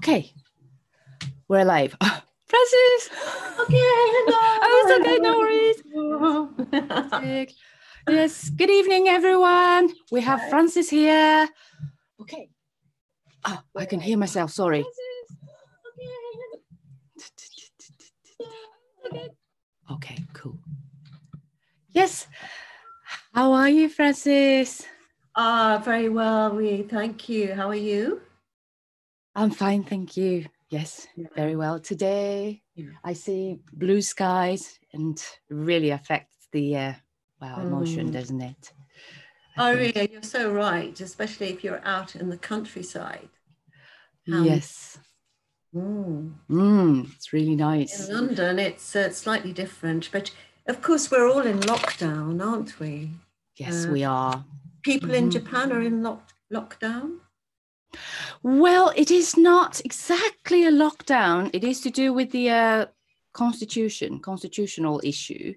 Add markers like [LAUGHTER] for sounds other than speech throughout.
Okay, we're live. [GASPS] Frances! Okay, hello. [LAUGHS] Oh, it's okay, no worries. Fantastic. yes, good evening, everyone. We have Frances here. Okay. Oh, I can hear myself, sorry. Okay, cool. Yes. How are you, Frances? Ah, very well, we thank you. How are you? I'm fine, thank you. Yes, very well. Today Yeah. I see blue skies and really affects the uh, wow emotion, Mm. doesn't it? I Oh, think. really? You're so right, especially if you're out in the countryside. Um, Yes. Mm. Mm, it's really nice. In London, it's uh, slightly different, but of course, we're all in lockdown, aren't we? Yes, uh, we are. People in Mhm. Japan are in lock- lockdown. Well, it is not exactly a lockdown. It is to do with the uh, constitution, constitutional issue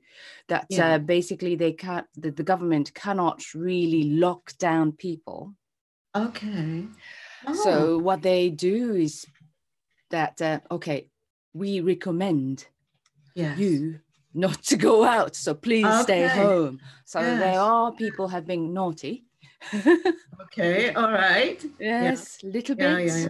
that Yeah. uh, basically they can't, the, the government cannot really lock down people. Okay. Oh, So what they do is that uh, okay, we recommend yes. you not to go out, so please stay Okay. home. So Yes. there are people have been naughty. Okay. All right. yes, little Yeah, bit. yeah, yeah.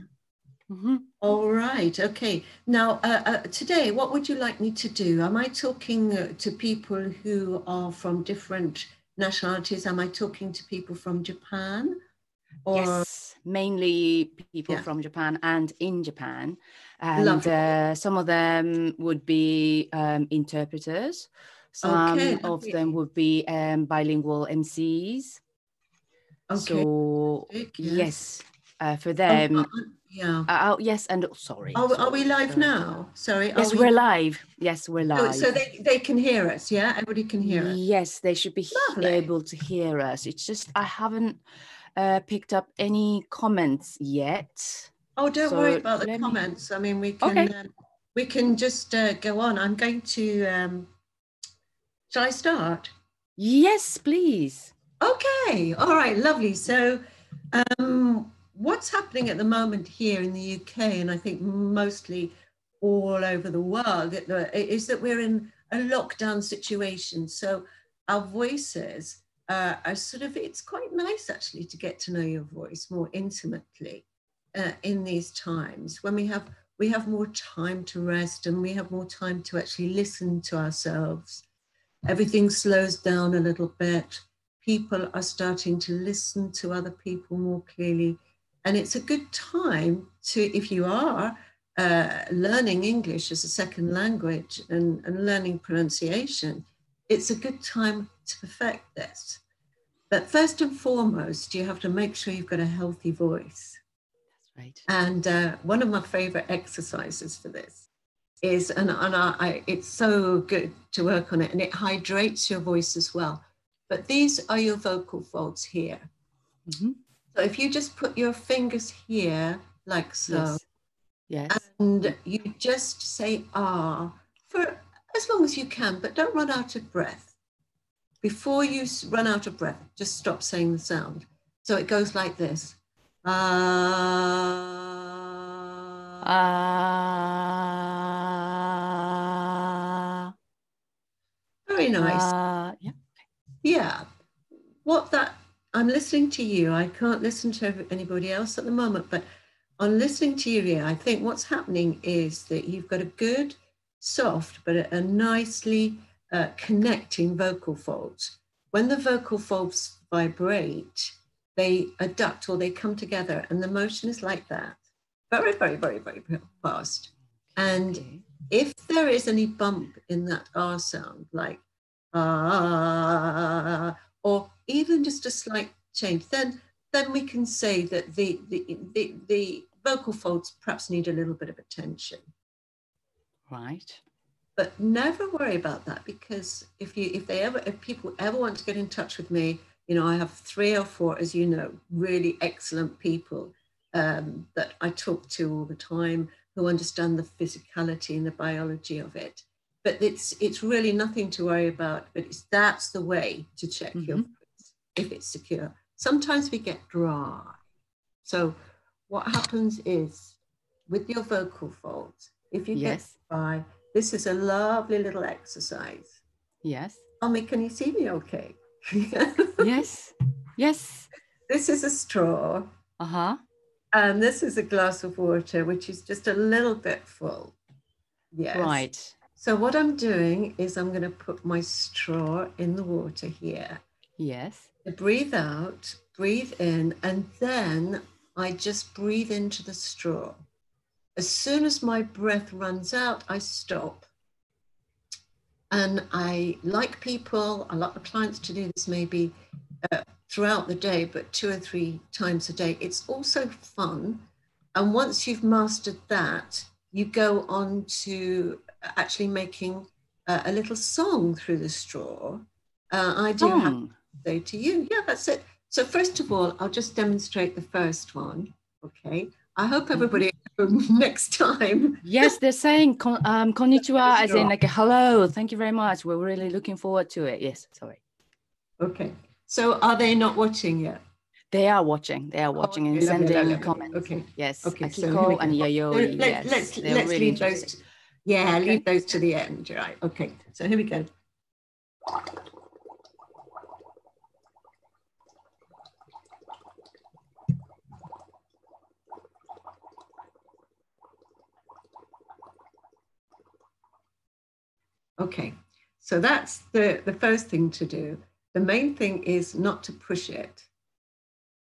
Mhm. All right. Okay. Now, uh, uh, today, what would you like me to do? Am I talking uh, to people who are from different nationalities? Am I talking to people from Japan? Or yes, mainly people Yeah. from Japan and in Japan, and uh, some of them would be um, interpreters. Some Okay, of them would be um, bilingual MCs. Okay. So Fantastic, yes, uh, for Oh, them. uh, yeah. Uh, oh, yes, and oh, sorry. Are, are we live sorry. now? Sorry. Yes, we- we're live. Yes, we're live. so they, they can hear us, yeah? Everybody can hear us. Yes, they should be Lovely. able to hear us. It's just I haven't uh, picked up any comments yet. Oh, don't So worry about the let me- comments. I mean, we can Okay. um, we can just uh, go on. I'm going to. Um, shall I start? Yes, please. Okay. All right. Lovely. So, um, what's happening at the moment here in the UK, and I think mostly all over the world, uh, is that we're in a lockdown situation. So, our voices uh, are sort of, it's quite nice actually to get to know your voice more intimately uh, in these times when we have. We have more time to rest and we have more time to actually listen to ourselves. Everything slows down a little bit people are starting to listen to other people more clearly. And it's a good time to, if you are uh, learning English as a second language and, and learning pronunciation, it's a good time to perfect this. But first and foremost, you have to make sure you've got a healthy voice. That's right. And uh, one of my favorite exercises for this is, and, and I, I, it's so good to work on it, and it hydrates your voice as well. But these are your vocal folds here. Mhm. So if you just put your fingers here, like so, Yes. Yes. and you just say ah for as long as you can, but don't run out of breath. Before you run out of breath, just stop saying the sound. So it goes like this. Ah. Ah. Very nice. ah, yeah. What that, I'm listening to you. I can't listen to anybody else at the moment, but on listening to you here, I think what's happening is that you've got a good, soft, but a, a nicely uh, connecting vocal folds. When the vocal folds vibrate, they adduct or they come together, and the motion is like that. Very, very, very, very fast. And Okay. if there is any bump in that R sound, like ah, or even just a slight change, then then we can say that the the, the, the vocal folds perhaps need a little bit of attention. Right. But never worry about that because if you if they ever if people ever want to get in touch with me, you know, I have three or four, as you know, really excellent people um, that I talk to all the time who understand the physicality and the biology of it. But it's it's really nothing to worry about. But it's that's the way to check your Mhm. voice if it's secure. Sometimes we get dry. So what happens is with your vocal folds, if you Yes. get dry this is a lovely little exercise. Yes. Tommy, can you see me okay? [LAUGHS] Yes. Yes. this is a straw, Uh huh. and this is a glass of water, which is just a little bit full. Yes. Right. So what I'm doing is I'm going to put my straw in the water here. Yes. Breathe out, breathe in, and then I just breathe into the straw. As soon as my breath runs out, I stop. And I like people, I like the clients to do this maybe uh, throughout the day, but two or three times a day. It's also fun. And once you've mastered that, you go on to actually making uh, a little song through the straw. Uh, I do have Song. say to you. Yeah, that's it. So first of all, I'll just demonstrate the first one. Okay. I hope everybody at home next time. Yes, they're saying [LAUGHS] kon, um, konnichiwa as in like a hello. Thank you very much. We're really looking forward to it. Yes. Sorry. Okay. So are they not watching yet? They are watching. They are oh, watching and lovely, sending comments. Okay. Yes. Okay, Akiko we and. Yayoi. Let, yes. let's they're let's really leave those. To, yeah, Okay. leave those to the end. Right. Okay. So here we go. Okay, so that's the, the first thing to do. The main thing is not to push it.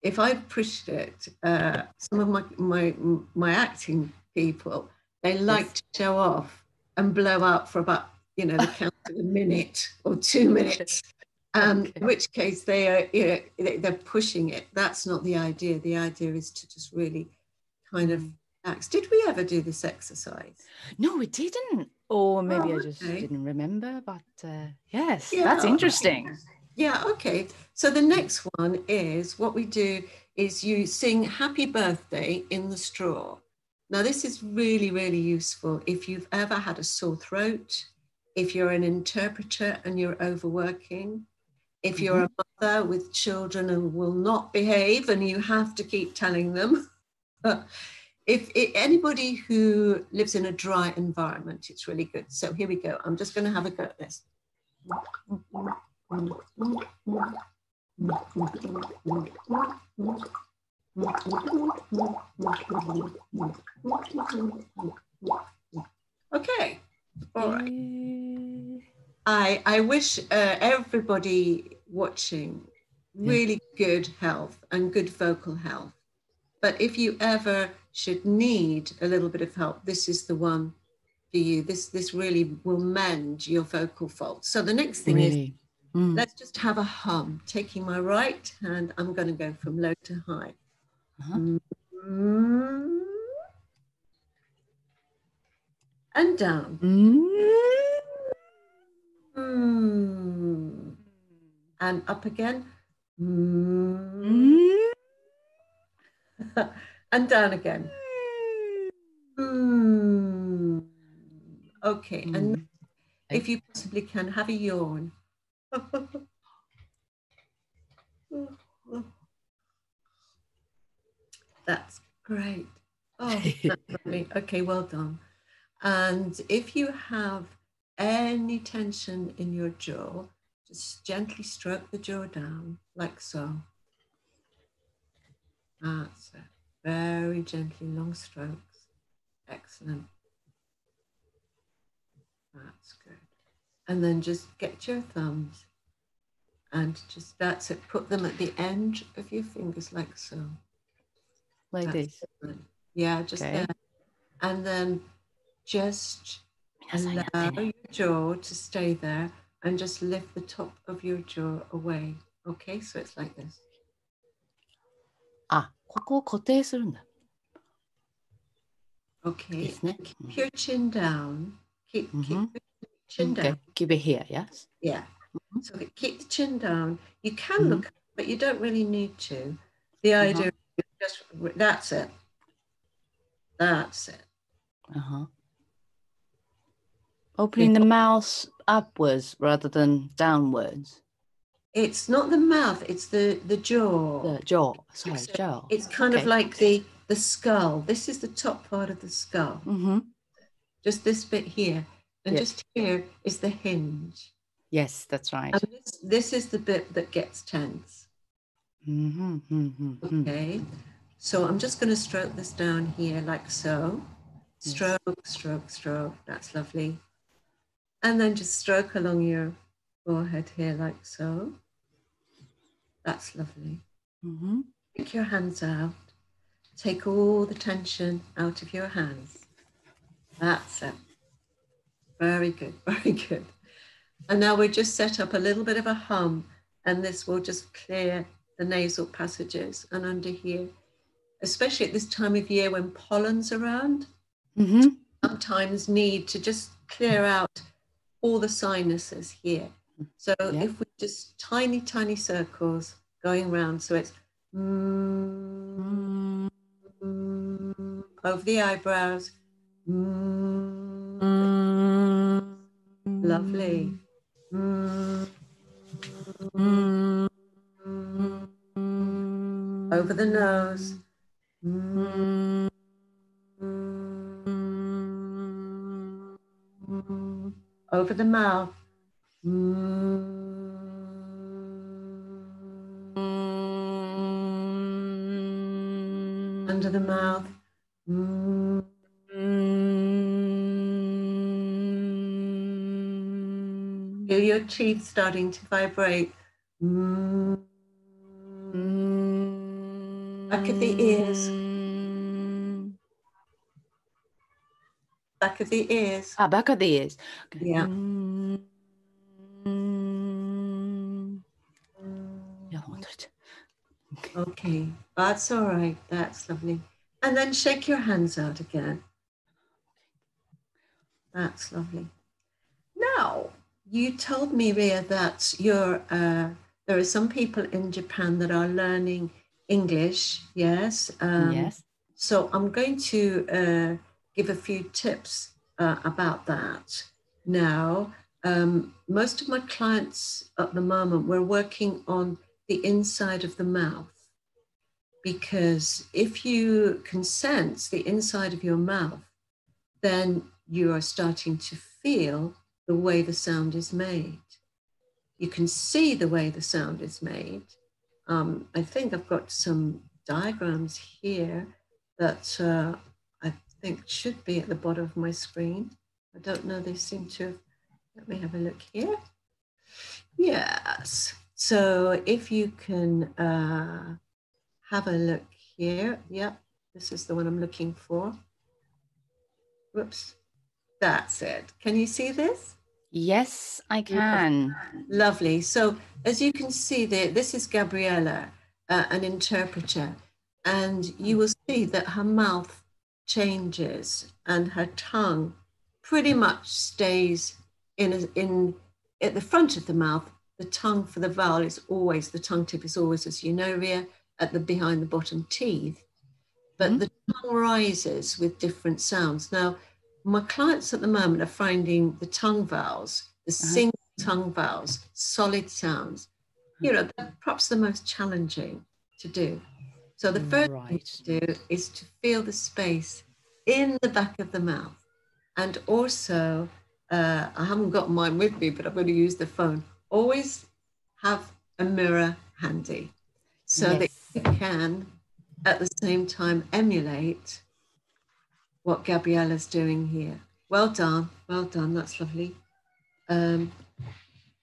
If I pushed it, uh, some of my, my, my acting people, they like to show off and blow up for about, you know, the [LAUGHS] count of a minute or two minutes. Um, Okay. In which case they are, you know, they- they're pushing it. That's not the idea. The idea is to just really kind of relax. Did we ever do this exercise? No, we didn't. Or maybe Oh, I just didn't remember. But uh, yes, Yeah, that's interesting. Yeah, okay. So the next one is what we do is you sing happy birthday in the straw. Now, this is really, really useful if you've ever had a sore throat, if you're an interpreter and you're overworking, if mm-hmm. you're a mother with children and will not behave and you have to keep telling them. [LAUGHS] if, if anybody who lives in a dry environment, it's really good. So here we go. I'm just going to have a go at this. Okay. All right. I, I wish uh, everybody watching really good health and good vocal health. But if you ever should need a little bit of help, this is the one for you. This this really will mend your vocal faults. So the next thing is Really. Mm. let's just have a hum. Taking my right hand, I'm going to go from low to high. Uh-huh. Mm. And down. Mm. Mm. And up again. Mm. Mm. [LAUGHS] and down again. Mm. Okay. And Mm. if you possibly can, have a yawn. [LAUGHS] That's great. Oh, [LAUGHS] that's lovely. Okay, well done. And if you have any tension in your jaw, just gently stroke the jaw down like so. That's it. Very gently, long strokes. Excellent. That's good And then just get your thumbs and just that's it. Put them at the end of your fingers like so. Like That's this. it. Yeah, just Okay. there. And then just 皆さんやって allow ね your jaw to stay there and just lift the top of your jaw away. Okay, so it's like this. あ、ここを固定するんだ。 Okay. ですね。 Keep your chin down. Keep, keep Mhm. your chin Okay, down. keep it here, yes? Yeah. Mhm. So keep the chin down. You can Mhm. look, but you don't really need to. The Uh-huh. idea is just that's it. That's it. Uh-huh. Opening the mouth upwards rather than downwards. It's not the mouth, it's the the jaw. The jaw. Sorry, So jaw. It's kind of like the the skull. This is the top part of the skull, Mm-hmm. just this bit here. And Yeah. just here is the hinge. Yes, that's right. And this, this is the bit that gets tense. Mm-hmm. Mm-hmm. Okay. So I'm just going to stroke this down here like so. Stroke, stroke, stroke. That's lovely. And then just stroke along your forehead here like so. That's lovely. Mm-hmm. Take your hands out. Take all the tension out of your hands. That's it. Very good, [LAUGHS] very good. And now we just set up a little bit of a hum, and this will just clear the nasal passages and under here, especially at this time of year when pollen's around, Mm-hmm. sometimes need to just clear out all the sinuses here. So Yeah. if we just tiny, tiny circles going round, so it's mm, mm, over the eyebrows. Mm, lovely. Mm, over the nose. Mm, over the mouth. Under the mouth. Feel your teeth starting to vibrate. Mm, Back of the ears. Back of the ears. Ah, back of the ears. Okay. Yeah. Mm. Yeah, I wanted to- Okay, that's all right. That's lovely. And then shake your hands out again. That's lovely. You told me, Ria, that you're, uh, there are some people in Japan that are learning English. Yes. Um, yes. So I'm going to uh, give a few tips uh, about that. Now, um, most of my clients at the moment, we're working on the inside of the mouth because if you can sense the inside of your mouth, then you are starting to feel the way the sound is made. You can see the way the sound is made. Um, I think I've got some diagrams here that uh, I think should be at the bottom of my screen. I don't know, they seem to let me have a look here. Yes, so if you can uh, have a look here, yep, this is the one I'm looking for. Whoops, that's it. Can you see this? Yes, I can. Lovely. So as you can see there, this is Gabriella, uh, an interpreter, and you will see that her mouth changes and her tongue pretty much stays in, a, in at the front of the mouth. The tongue for the vowel is always, the tongue tip is always, as you know, Ria, at the behind the bottom teeth. But Mhm. the tongue rises with different sounds. Now, my clients at the moment are finding the tongue vowels, the Uh-huh. single tongue vowels, solid sounds, you know, perhaps the most challenging to do. So the first thing to do is to feel the space in the back of the mouth. And also, uh, I haven't got mine with me, but I'm going to use the phone. Always have a mirror handy so that you can, at the same time, emulate what Gabriella's doing here. Well done, well done, that's lovely. Um,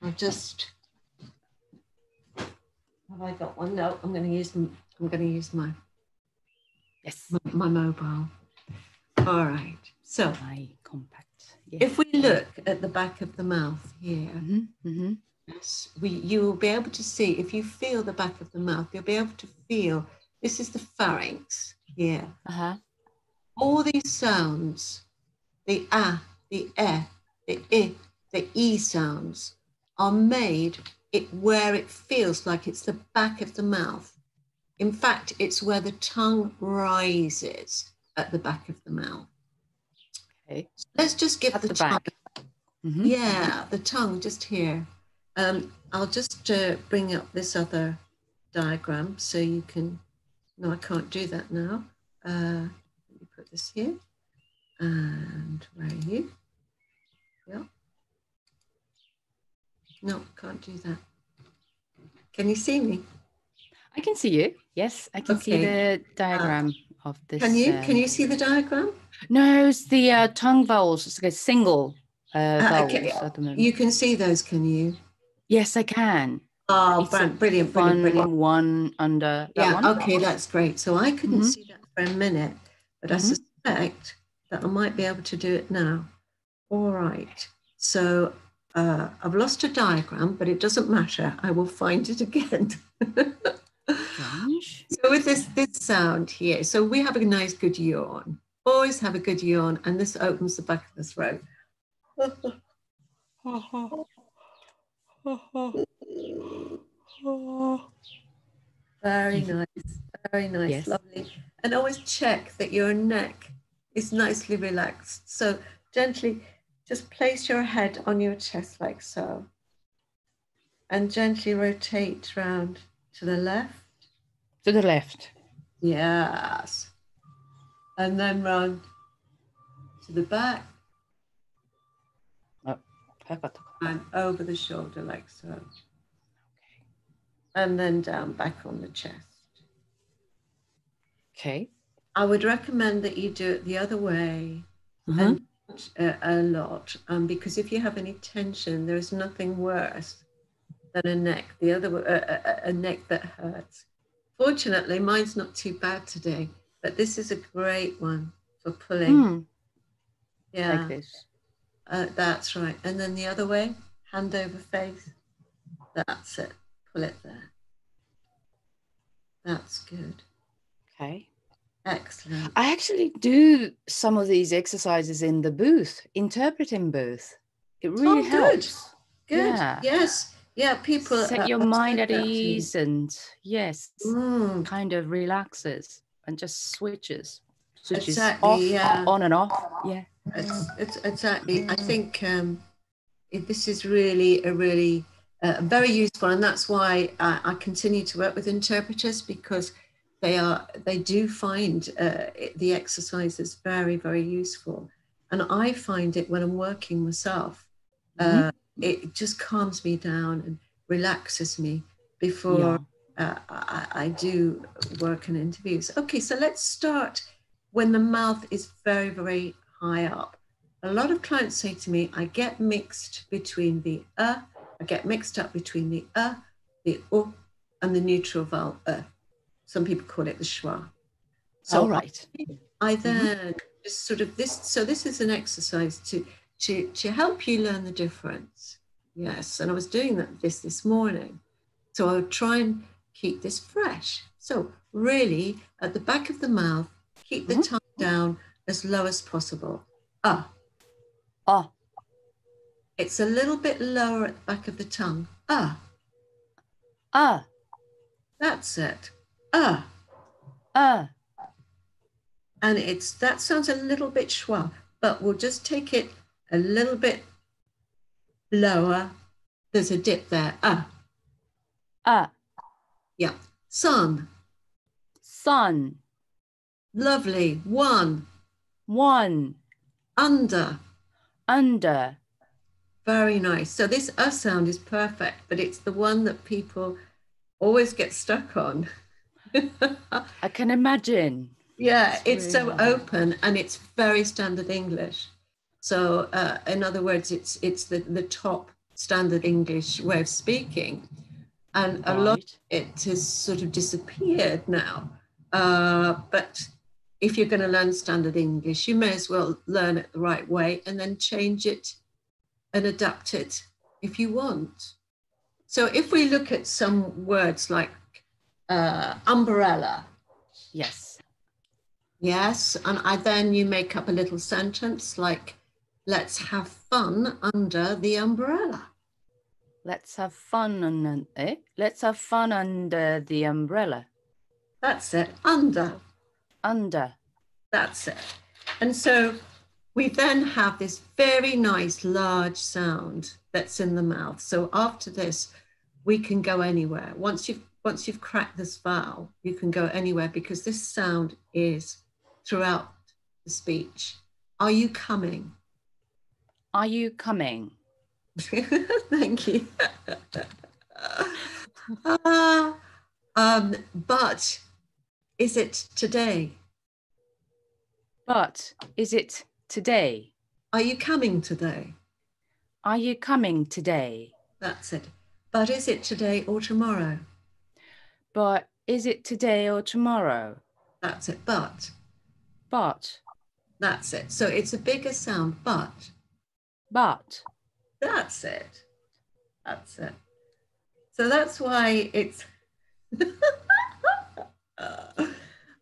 I'll just, have I got one? No, I'm going to use, I'm going to use my, Yes. my, my mobile. All right, so My compact. Yes. if we look at the back of the mouth here, hmm hmm Yes, we, you will be able to see, if you feel the back of the mouth, you'll be able to feel, this is the pharynx here. Uh-huh. All these sounds, the ah, the eh, the i, the e sounds are made it where it feels like it's the back of the mouth. In fact, it's where the tongue rises at the back of the mouth. Okay. Let's just give At the, the tongue back. Mhm. yeah, the tongue just here. Um, I'll just uh, bring up this other diagram so you can. No, I can't do that now. uh, let me put this here. And where are you? Yeah. No, can't do that. Can you see me? I can see you. Yes, I can see the diagram of this. Can you? uh, Can you see the diagram? No, it's the uh, tongue vowels. It's like a single uh, Ah, vowels okay. at the moment. You can see those, can you? yes, I can. Oh, It's a brilliant, brilliant, One, brilliant, brilliant. one under Yeah, one. okay, that's great. So I couldn't Mhm. see that for a minute, but I Mhm. Suspect that I might be able to do it now. All right. So uh, I've lost a diagram, but it doesn't matter. I will find it again. [LAUGHS] So with this this sound here, so we have a nice good yawn. Always have a good yawn, and this opens the back of the throat. [LAUGHS] Very nice, very nice, Yes. lovely. And always check that your neck is nicely relaxed. So gently just place your head on your chest like so. And gently rotate round to the left. To the left. Yes. And then round to the back oh, Perfect. and over the shoulder like so. Okay. And then down back on the chest. Okay. I would recommend that you do it the other way Mhm. and a, a lot um, because if you have any tension, there is nothing worse than a neck, the other a neck that hurts. Fortunately, mine's not too bad today, but this is a great one for pulling. Hmm, yeah, Like this. uh, that's right. And then the other way, hand over face. That's it. Pull it there. That's good. Okay. Excellent. I actually do some of these exercises in the booth, interpreting booth. It really Oh, good. helps. Good. Yeah. Yes. Yeah. People Set uh, your mind at ease and yes, Mm. kind of relaxes and just switches. Switches Exactly, off, yeah. on and off. Yeah. It's, it's exactly. I think um, this is really a really uh, very useful, and that's why I, I continue to work with interpreters because they are they do find uh, the exercises very very useful, and I find it when I'm working myself. Uh, it just calms me down and relaxes me before uh, I, I do work and interviews. Okay, so let's start when the mouth is very, very high up. A lot of clients say to me, I get mixed between the uh, I get mixed up between the uh, the u, and the neutral vowel uh. Some people call it the schwa. So All right. I then just sort of this. So this is an exercise to to to help you learn the difference. Yes, and I was doing that this this morning. So I would try and keep this fresh. So really, at the back of the mouth, keep the Mhm. tongue down as low as possible. Ah, Ah. it's a little bit lower at the back of the tongue. Ah, ah, that's it. Ah, ah. and it's that sounds a little bit schwa, but we'll just take it a little bit lower. There's a dip there. Ah, Ah, yeah. Sun, sun, lovely. One, one, under, under. very nice. So this uh sound is perfect, but it's the one that people always get stuck on. I can imagine. yeah, It's it's so really- open and it's very standard English. So uh, in other words, it's it's the, the top standard English way of speaking. And a lot Right. it has sort of disappeared now. Uh, but if you're going to learn standard English, you may as well learn it the right way and then change it and adapt it if you want. So if we look at some words like uh, umbrella, Yes. yes, and I, then you make up a little sentence like, let's have fun under the umbrella. Let's have fun on eh? Let's have fun under the umbrella. That's it, under. Under. That's it. And so we then have this very nice large sound that's in the mouth. So after this, we can go anywhere. Once you've once you've cracked this vowel, you can go anywhere because this sound is throughout the speech. Are you coming? Are you coming? [LAUGHS] Thank you. [LAUGHS] Uh, um, but is it today? But is it today? Are you coming today? Are you coming today? That's it. But is it today or tomorrow? But is it today or tomorrow? That's it. But. But, That's it. So it's a bigger sound, but. but. That's it. That's it. So that's why it's. [LAUGHS]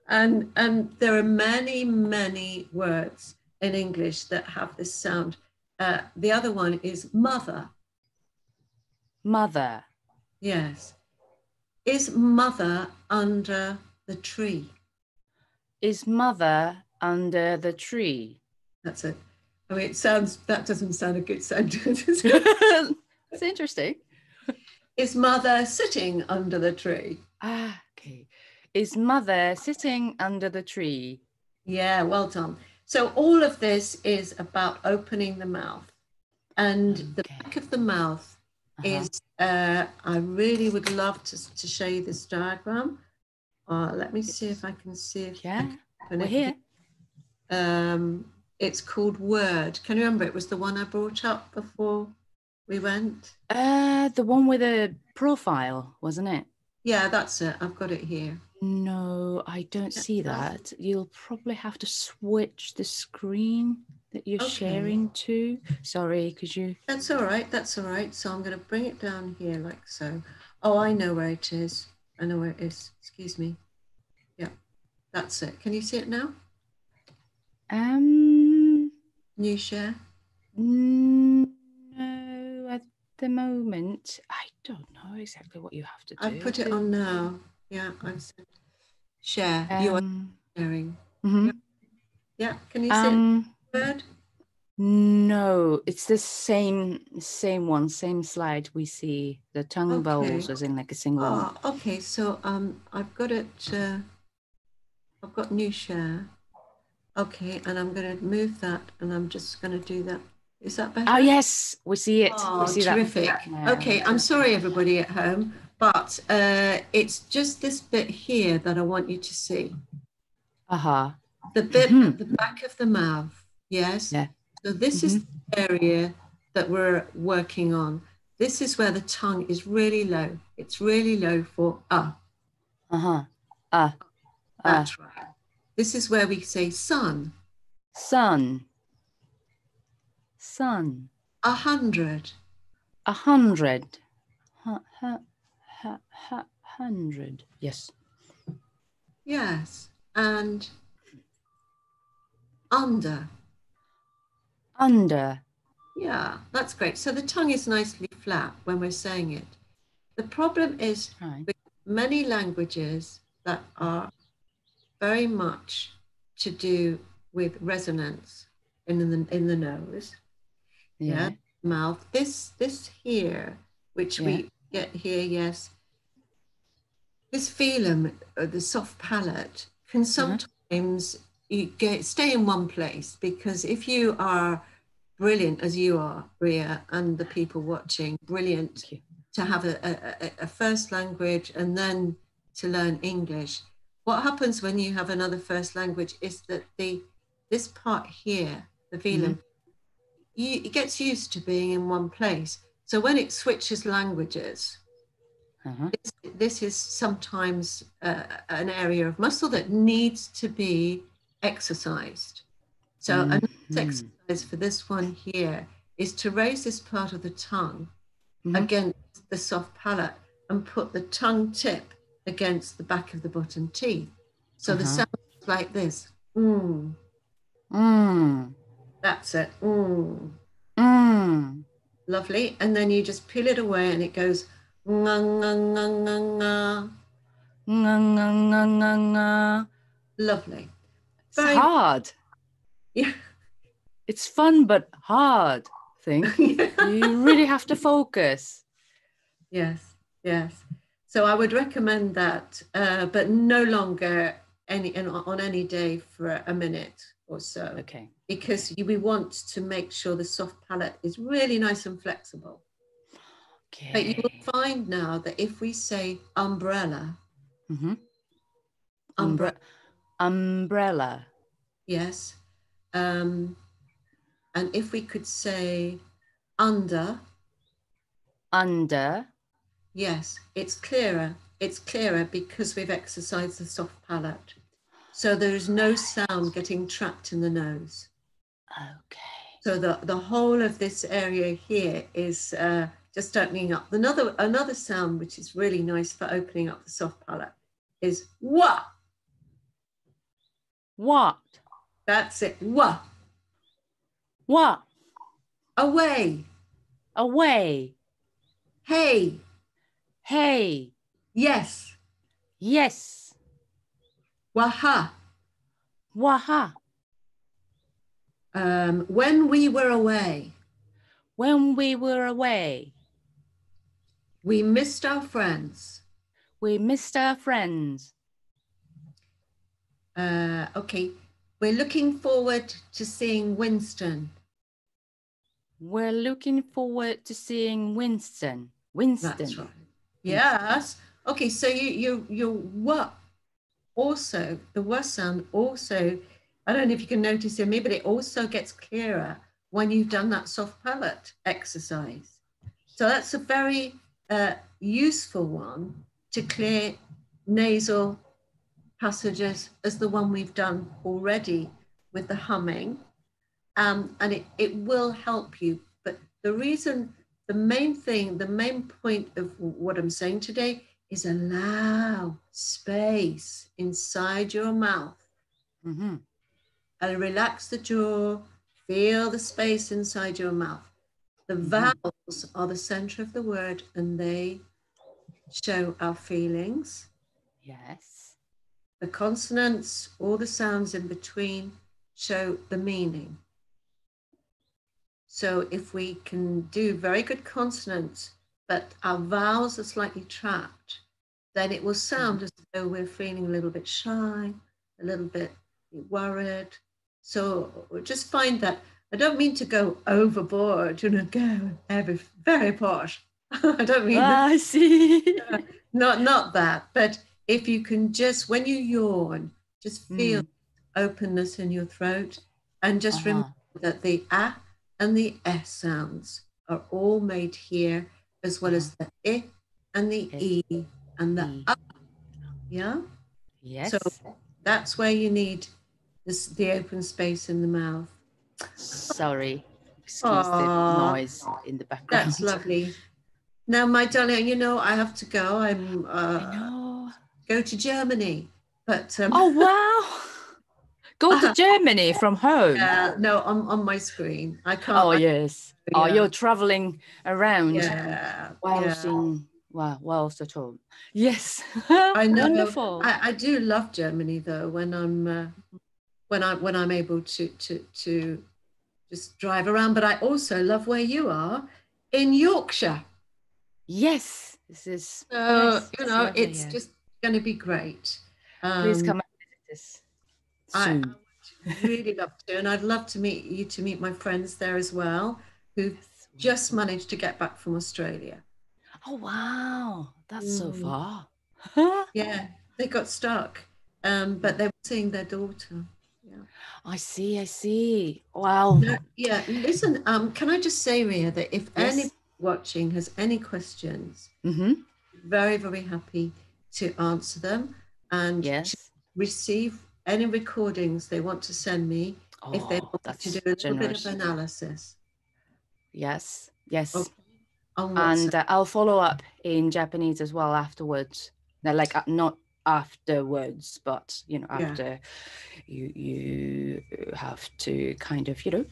and and there are many many words in English that have this sound. Uh, the other one is mother. Mother. Yes. Is mother under the tree? Is mother under the tree? That's it. I mean, it sounds that doesn't sound a good sentence. [LAUGHS] It's interesting. is mother sitting under the tree? Ah, okay. Is mother sitting under the tree? Yeah, well done. So all of this is about opening the mouth. And the back of the mouth Uh-huh. is, uh, I really would love to, to show you this diagram. Uh, let me see if I can see if Yeah, we're it. here. Um, it's called Word. Can you remember? It was the one I brought up before we went. Uh, the one with a profile, wasn't it? Yeah, that's it. I've got it here. No, I don't see that. You'll probably have to switch the screen that you're Okay. sharing to. Sorry, because you? That's all right. That's all right. So I'm going to bring it down here like so. Oh, I know where it is. I know where it is. Excuse me. Yeah, that's it. Can you see it now? Um, New share. mm, no, at the moment, I don't know exactly what you have to do. I've put it on now. Yeah, I've said share. you are Um, sharing. mhm. Yeah, can you see um, it? Word? no, it's the same same one, same slide. We see the tongue vowels Okay. as in like a single one. Oh, okay. So um, I've got it. Uh, I've got new share. Okay, and I'm going to move that, and I'm just going to do that. Is that better? Oh yes, we see it. Oh, we see terrific. that. Yeah. Okay, I'm sorry, everybody at home, but uh, it's just this bit here that I want you to see. Uh-huh. The bit Mhm. at the back of the mouth. Yes. Yeah. So this is the area that we're working on. This is where the tongue is really low. It's really low for ah. Uh-huh. Ah. Ah. That's right. This is where we say sun. Sun. Sun. A hundred. A hundred. Hu- hu- hu- hu- Hundred. Yes. Yes. And under. Under. Yeah, that's great. So the tongue is nicely flat when we're saying it. The problem is Right. many languages that are very much to do with resonance in the in the nose, Yeah. mouth. This this here, which Yeah. we get here, yes. This velum, uh, the soft palate, can sometimes you get stay in one place because if you are brilliant as you are, Ria, and the people watching, brilliant to have a, a, a- first language and then to learn English. What happens when you have another first language is that the this part here, the velum, you, it gets used to being in one place. So when it switches languages, Uh-huh. this, this is sometimes uh, an area of muscle that needs to be exercised. So Mhm. another exercise for this one here is to raise this part of the tongue Mhm. against the soft palate and put the tongue tip against the back of the bottom teeth. So the Uh-huh. sound is like this. Mm, Mm. that's it. Mm. Mm. Lovely. And then you just peel it away and it goes nga nga nga nga nga. Nga, nga, nga, nga, nga. Lovely. It's hard. Yeah. It's fun but hard. thing. think [LAUGHS] you really have to focus. yes, yes. So I would recommend that, uh, but no longer any and on any day for a minute or so Okay. because you- we want to make sure the soft palate is really nice and flexible. Okay. But you will find now that if we say umbrella, Mhm. umbrella, Umbre- umbrella. yes, um, and if we could say under, Under. yes, it's clearer. It's clearer because we've exercised the soft palate. So there is no sound getting trapped in the nose. Okay. So the, the whole of this area here is uh, just opening up. Another another sound which is really nice for opening up the soft palate is wah. What? That's it. Wah. What? Away. Away. Hey. Hey. Yes. Yes. Waha. Waha. Um, when we were away, When we were away, we missed our friends. we missed our friends. Uh, okay. We're looking forward to seeing Winston. We're looking forward to seeing Winston. Winston. That's right. Yes. Okay. So you you you what? Also, the what sound also. I don't know if you can notice in me, but it also gets clearer when you've done that soft palate exercise. So that's a very uh, useful one to clear nasal passages as the one we've done already with the humming. Um, and it, it will help you. But the reason, the main thing, the main point of what I'm saying today is allow space inside your mouth Mhm. and relax the jaw, feel the space inside your mouth. The Mhm. vowels are the center of the word and they show our feelings. Yes. The consonants, all the sounds in between, show the meaning. So if we can do very good consonants, but our vowels are slightly trapped, then it will sound as though we're feeling a little bit shy, a little bit worried. So just find that. I don't mean to go overboard, you know, go every, very posh. [LAUGHS] I don't mean. Ah, I see. [LAUGHS] not not that, but if you can just when you yawn, just feel Mm. openness in your throat and just Uh-huh. remember that the a and the s sounds are all made here as well as the i and the I, e and the E. a. Yeah, Yes. So that's where you need this the open space in the mouth. Sorry. Excuse Aw. the noise in the background. That's [LAUGHS] lovely. Now, my darling, you know I have to go. I'm I uh, know. Go to Germany, but um, Oh wow. Go [LAUGHS] to Germany from home. Uh, no, on, on my screen. I can't. Oh I- yes. Oh, you're traveling around yeah. whilst yeah. in wow, whilst at home. Yes. [LAUGHS] I know. Wonderful. I, I do love Germany though. When I'm uh, when I when I'm able to to to just drive around, but I also love where you are in Yorkshire. yes. This is So yes, you know, it's here. just going to be great. please Um, come and visit us I, soon. I would really love to, and I'd love to meet you to meet my friends there as well, who just managed to get back from Australia. Oh wow, that's so Mm. far. [LAUGHS] Yeah, they got stuck, um, but they were seeing their daughter. Yeah. I see, I see. Wow. No, yeah, listen, um, can I just say, Ria, that if Yes. any watching has any questions, Mm-hmm. very, very happy to answer them and Yes. receive any recordings they want to send me if they Oh, want to do a little bit of analysis. Yes, yes. Okay. And uh, I'll follow up in Japanese as well afterwards. Now, like uh, not afterwards, but you know, Yeah. after you you have to kind of you know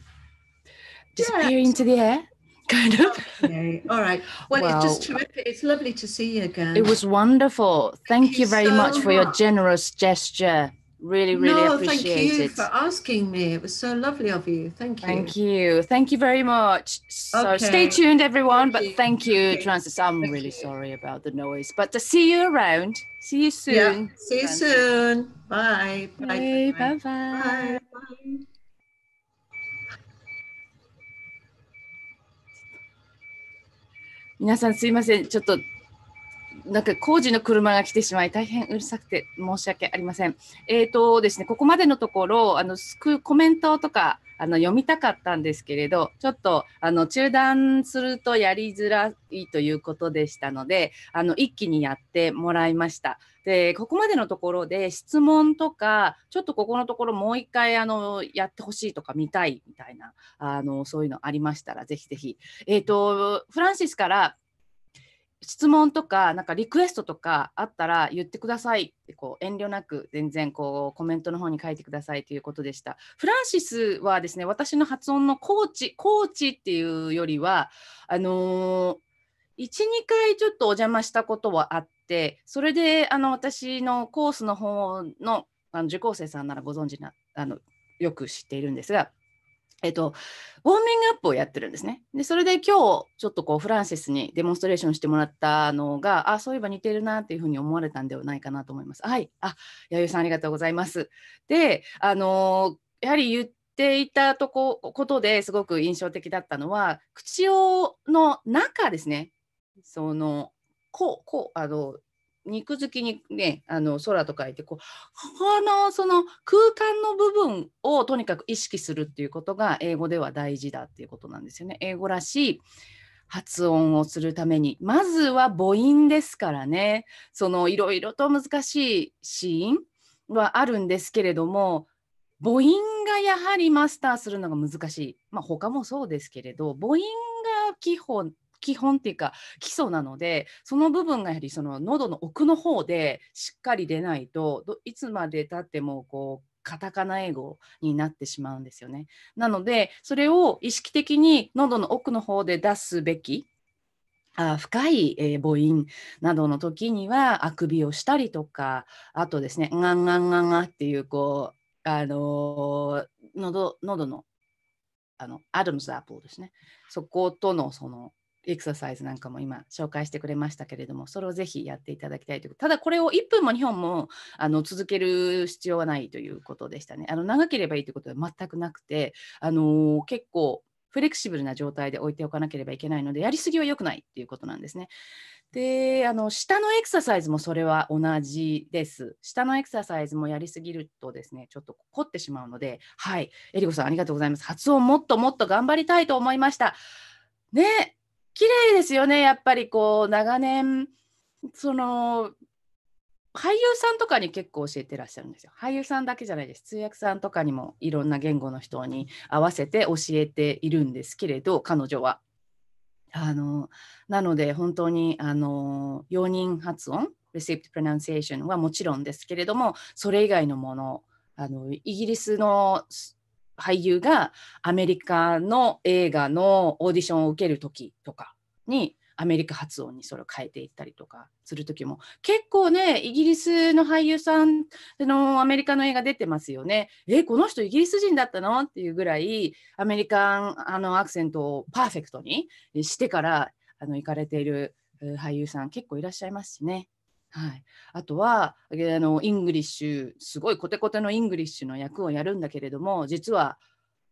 disappear into the air, [LAUGHS] kind of. Okay, all right. Well, it's just terrific. It's lovely to see you again. It was wonderful. Thank you you very much so for your generous gesture. Really, really no, appreciate thank you it. for asking me. It was so lovely of you. Thank you. Thank you. Thank you very much. So stay tuned, everyone. But Thank you. thank you, Okay. Frances. I'm Thank really you. sorry about the noise. But to see you around. See you soon. Yeah. See you Frances. soon. Bye. Bye. Okay, Bye. bye bye. Bye. Bye. 皆さんすいません。ちょっとなんか工事の車が来てしまい大変うるさくて申し訳ありません。えっ、とですね、ここまでのところ、あのコメントとかあの読みたかったんですけれど、ちょっとあの中断するとやりづらいということでしたので、あの一気にやってもらいました。で、ここまでのところで質問とか、ちょっとここのところもう一回あのやってほしいとか見たいみたいな、あのそういうのありましたら、ぜひぜひ。えっ、と、フランシスから質問とか、なんかリクエストとかあったら言ってくださいってこう遠慮なく全然こうコメントの方に書いてくださいということでした。フランシスはですね、私の発音のコーチ、コーチっていうよりは、あのー、1、2回ちょっとお邪魔したことはあって、それであの私のコースの方のあの受講生さんならご存知な、あのよく知っているんですが、えっと、ウォーミングアップをやってるんですね。で、それで今日、ちょっとこう、フランシスにデモンストレーションしてもらったのが、あ、そういえば似てるなっていうふうに思われたんではないかなと思います。はい。あ、弥生さんありがとうございます。で、あのーやはり言っていたとこことですごく印象的だったのは、口をの中ですね。その、こう、こう、あの、肉付きにね、あの空と書いてこうこのその空間の部分をとにかく意識するっていうことが英語では大事だっていうことなんですよね。英語らしい発音をするためにまずは母音ですからねそのいろいろと難しいシーンはあるんですけれども母音がやはりマスターするのが難しい。まあ他もそうですけれど母音が基本基本っていうか基礎なのでその部分がやはりその喉の奥の方でしっかり出ないといつまでたってもこうカタカナ英語になってしまうんですよね。なのでそれを意識的に喉の奥の方で出すべきあ深い、えー母音などの時にはあくびをしたりとかあとですね「がんがんがんが」っていうこうあのー喉喉のあのアダムズアップルですねそことのそのエクササイズなんかも今紹介してくれましたけれどもそれをぜひやっていただきたいというただこれを1分も2本もあの続ける必要はないということでしたねあの長ければいいということは全くなくて、あの結構フレキシブルな状態で置いておかなければいけないのでやりすぎは良くないっていうことなんですね。であの下のエクササイズもそれは同じです。下のエクササイズもやりすぎるとですねちょっと凝ってしまうのではいえりこさんありがとうございます。発音もっともっと頑張りたいと思いました。ね綺麗ですよねやっぱりこう長年その俳優さんとかに結構教えてらっしゃるんですよ。俳優さんだけじゃないです。通訳さんとかにもいろんな言語の人に合わせて教えているんですけれど彼女は。あのなので本当にあの容認発音 Received Pronunciation はもちろんですけれどもそれ以外のものあのイギリスの俳優がアメリカの映画のオーディションを受ける時とかにアメリカ発音にそれを変えていったりとかする時も結構ねイギリスの俳優さんのアメリカの映画出てますよね。えこの人イギリス人だったの？っていうぐらいアメリカンあのアクセントをパーフェクトにしてからあの行かれている俳優さん結構いらっしゃいますしね。はい、あとはあのイングリッシュすごいコテコテのイングリッシュの役をやるんだけれども実は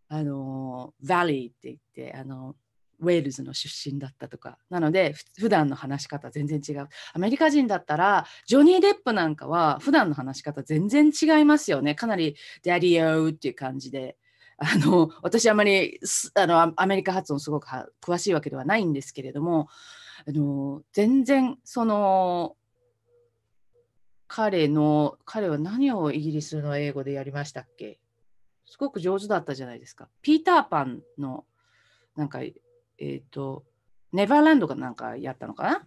あのバリーって言ってあのウェールズの出身だったとか。なので普段の話し方全然違う。アメリカ人だったらジョニー・デップなんかは普段の話し方全然違いますよね。かなりダディオーっていう感じで。あの私あまりあのアメリカ発音すごく詳しいわけではないんですけれどもあの全然その彼の彼は何をイギリスの英語でやりましたっけ？すごく上手だったじゃないですか。ピーターパンのなんかえっ、とネバーランドかなんかやったのかな？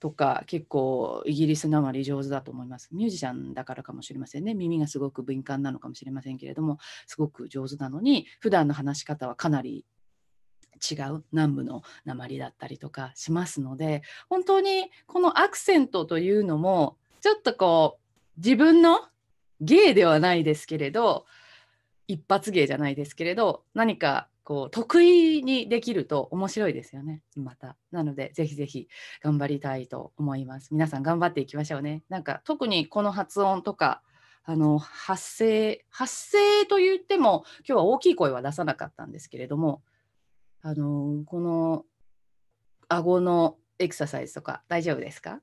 とか結構イギリスなまり上手だと思います。ミュージシャンだからかもしれませんね。耳がすごく敏感なのかもしれませんけれどもすごく上手なのに普段の話し方はかなり違う南部の鉛だったりとかしますので本当にこのアクセントというのもちょっとこう自分の芸ではないですけれど一発芸じゃないですけれど何かこう得意にできると面白いですよね。また。なのでぜひぜひ頑張りたいと思います。皆さん頑張っていきましょうね。なんか特にこの発音とかあの発声発声と言っても今日は大きい声は出さなかったんですけれどもあのこの顎のエクササイズとか大丈夫ですか？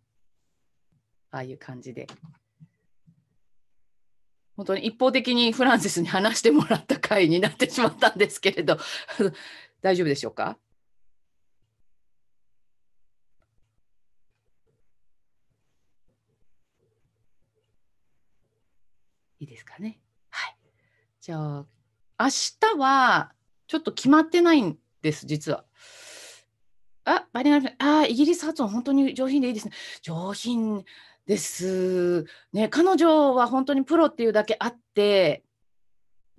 ああいう感じで。本当に一方的にフランシスに話してもらった回になってしまったんですけれど [LAUGHS] 大丈夫でしょうか？いいですかね？はい。じゃあ明日はちょっと決まってないんです実は。あ、バリナルあ、イギリス発音本当に上品でいいですね。上品です。ね、彼女は本当にプロっていうだけあって、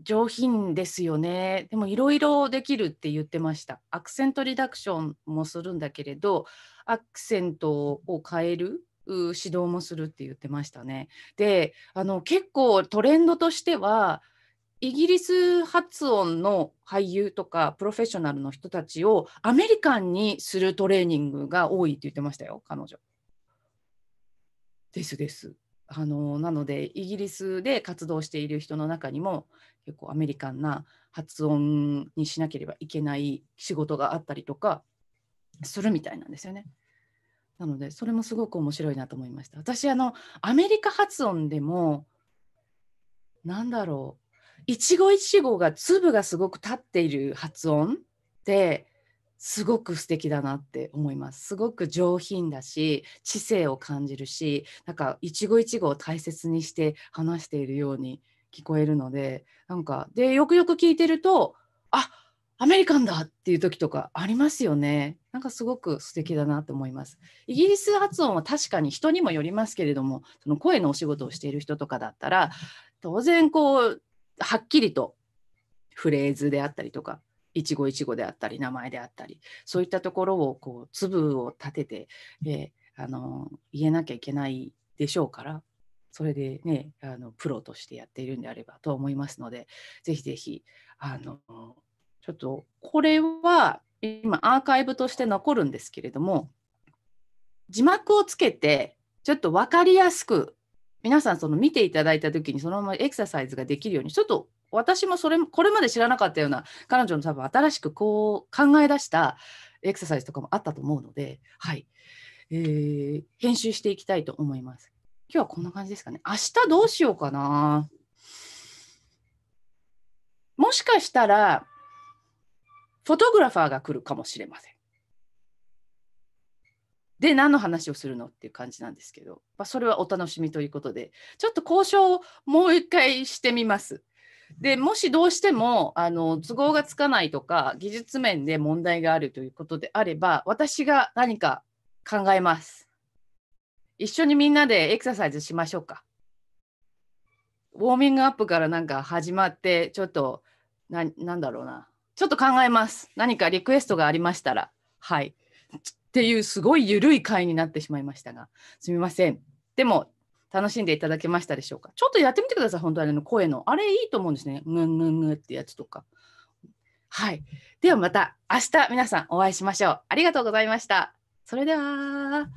上品ですよね。でもいろいろできるって言ってました。アクセントリダクションもするんだけれど、アクセントを変える指導もするって言ってましたね。で、あの結構トレンドとしては、イギリス発音の俳優とかプロフェッショナルの人たちをアメリカンにするトレーニングが多いって言ってましたよ彼女。ですです。あのなのでイギリスで活動している人の中にも結構アメリカンな発音にしなければいけない仕事があったりとかするみたいなんですよね。なのでそれもすごく面白いなと思いました。私あのアメリカ発音でもなんだろう一期一会が粒がすごく立っている発音ってすごく素敵だなって思います。すごく上品だし知性を感じるしなんか一期一会を大切にして話しているように聞こえるのでなんかでよくよく聞いてるとあアメリカンだっていう時とかありますよね。なんかすごく素敵だなと思います。イギリス発音は確かに人にもよりますけれども、その声のお仕事をしている人とかだったら、当然こうはっきりとフレーズであったりとか一期一会であったり名前であったりそういったところをこう粒を立てて、えー、あの言えなきゃいけないでしょうからそれでねあのプロとしてやっているんであればと思いますのでぜひぜひあのちょっとこれは今アーカイブとして残るんですけれども字幕をつけてちょっと分かりやすく皆さんその見ていただいた時にそのままエクササイズができるようにちょっと私もそれこれまで知らなかったような彼女の多分新しくこう考え出したエクササイズとかもあったと思うので、はいえー、編集していきたいと思います。今日はこんな感じですかね。明日どうしようかな。もしかしたら、フォトグラファーが来るかもしれません。で何の話をするのっていう感じなんですけど、まあ、それはお楽しみということでちょっと交渉をもう一回してみます。でもしどうしてもあの都合がつかないとか技術面で問題があるということであれば私が何か考えます。一緒にみんなでエクササイズしましょうか。ウォーミングアップからなんか始まってちょっとななんだろうなちょっと考えます。何かリクエストがありましたらはい。っていうすごい緩い回になってしまいましたが、すみません。でも、楽しんでいただけましたでしょうか？ちょっとやってみてください、本当にあの声の。あれいいと思うんですね。ぐんぐんぐってやつとか。はい。ではまた明日皆さんお会いしましょう。ありがとうございました。それでは。